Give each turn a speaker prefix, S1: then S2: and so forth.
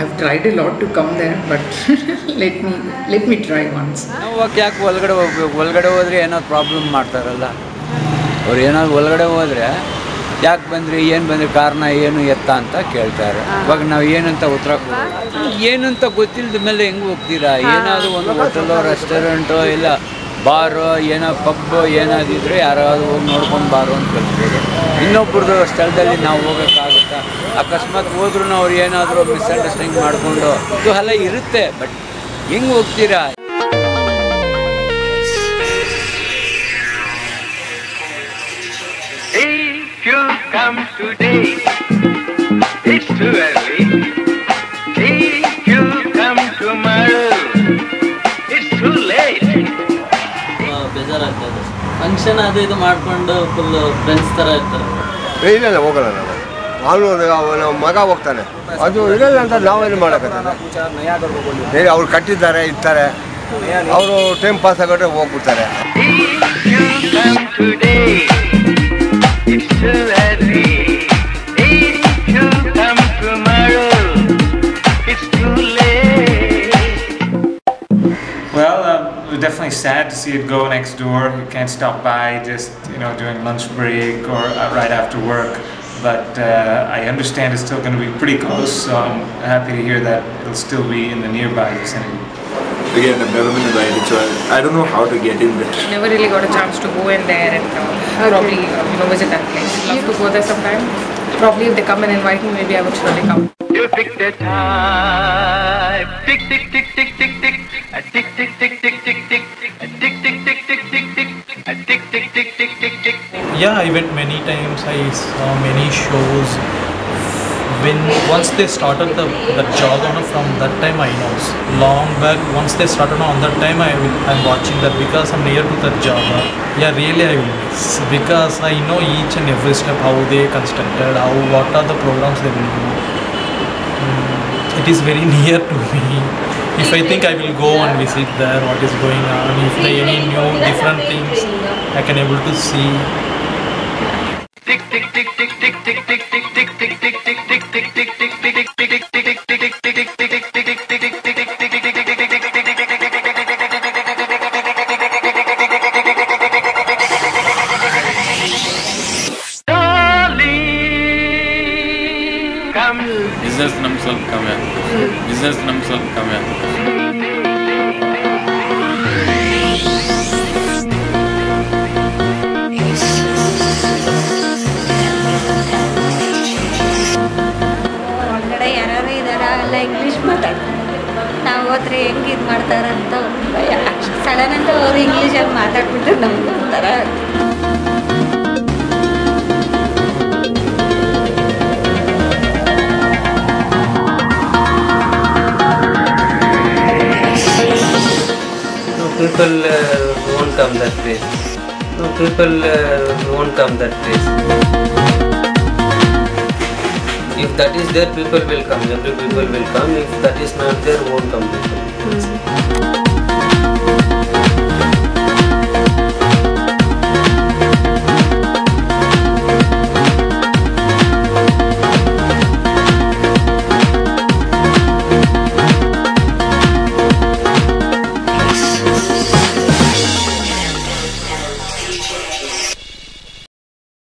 S1: I've tried a lot to come there but let me let me try once
S2: ನಾವು ಯಾಕೆ ಒಳಗಡೆ ಹೋಗ್ಬೇಕು ಒಳಗಡೆ ಹೋದ್ರೆ ಏನಾದ್ರು ಪ್ರಾಬ್ಲಮ್ ಮಾಡ್ತಾರಲ್ಲ? ಅವ್ರು ಏನಾದ್ರು ಒಳಗಡೆ ಹೋದರೆ ಯಾಕೆ ಬಂದ್ರಿ ಏನು ಬಂದ್ರಿ ಕಾರಣ ಏನು ಎತ್ತ ಅಂತ ಕೇಳ್ತಾರೆ. ಇವಾಗ ನಾವು ಏನಂತ ಉತ್ತರ? ಏನಂತ ಗೊತ್ತಿಲ್ಲದ ಮೇಲೆ ಹೆಂಗೆ ಹೋಗ್ತೀರಾ? ಏನಾದರೂ ಒಂದು ಹೋಟೆಲೋ ರೆಸ್ಟೋರೆಂಟೋ ಇಲ್ಲ ಬಾರು, ಏನೋ ಪಬ್ ಏನಾದಿದ್ರೆ ಯಾರಾದರೂ ಹೋಗಿ ನೋಡ್ಕೊಂಡು ಬಾರು ಅಂತ ಕಲ್ಸ್ಬೋದು ಇನ್ನೊಬ್ರದ್ದು ಸ್ಥಳದಲ್ಲಿ ನಾವು ಹೋಗೋಕ್ಕಾಗುತ್ತಾ? ಅಕಸ್ಮಾತ್ ಹೋದ್ರೂ ಅವ್ರು ಏನಾದರೂ ಮಿಸ್ಅಂಡರ್ಸ್ಟ್ಯಾಂಡಿಂಗ್ ಮಾಡಿಕೊಂಡು ಎಲ್ಲ ಇರುತ್ತೆ ಬಟ್ ಹೆಂಗೆ ಹೋಗ್ತೀರಾ?
S3: It's too. ಥರ
S4: ಇರ್ತದೆ ಫಂಕ್ಷನ್ ಅದು ಇದು ಮಾಡಿಕೊಂಡು ಫುಲ್ ಫ್ರೆಂಡ್ಸ್ ಥರ ಇರ್ತಾರೆ.
S5: ಏ ಇಲ್ಲ ಇಲ್ಲ ಹೋಗಲ್ಲ ನಾನು ಅವನು ಅವನ ಮಗ ಹೋಗ್ತಾನೆ. ಅದು ಇರಲ್ಲ ಅಂತ ನಾವೇನು ಮಾಡೋಕ್ಕಲ್ಲ ಅವ್ರು ಕಟ್ಟಿದ್ದಾರೆ ಇರ್ತಾರೆ. ಅವರು ಟೈಮ್ ಪಾಸ್ ಆಗೋದ್ರೆ ಹೋಗ್ಬಿಡ್ತಾರೆ.
S6: Well, uh, we're definitely sad to see it go next door. You can't stop by just you know during lunch break or uh, right after work. But uh, I understand it's still going to be pretty close, so I'm happy to hear that it'll still be in the nearby vicinity.
S7: Again, I've never been to Dairy, so I, I don't know how to get in there.
S8: Never really got a chance to go in there and uh, probably uh, you know visit that place. Love to go there sometime. Probably if they come and invite me, maybe I would surely come.
S3: You pick the time. Tick, tick, tick, tick, tick, tick. A tick, tick, tick, tick, tick,
S9: Yeah, I went many times. I saw many shows. When once they started the the Jagana from that time I know long back. Once they started on that time I I'm watching that because I'm near to that Jaga. Yeah, really I will miss because I know each and every step how they constructed, how what are the programs they will do. Mm, it is very near to me. If I think I will go and visit there, what is going on, if there any new different things I can able to see.
S10: Business ನಮ್ಗೆ ಸ್ವಲ್ಪ ಕಮ್ಮಿ ಆಗುತ್ತೆ business ನಮ್ಗೆ ಸ್ವಲ್ಪ ಕಮ್ಮಿ
S11: ನಾವು ಹೆಂಗ್ ಇದು ಮಾಡ್ತಾರಂತ ಒಂದು ಭಯ ಸಡನ್ ಅಂತ ಅವ್ರು ಇಂಗ್ಲೀಷಲ್ಲಿ ಮಾತಾಡ್ಬಿಟ್ರೆ ನಮ್ಗೆ ಒಂಥರ
S4: people uh, won't come that place. No, people uh, won't come that place. That is there, people will come. Every people will come. If that is not there, won't come people.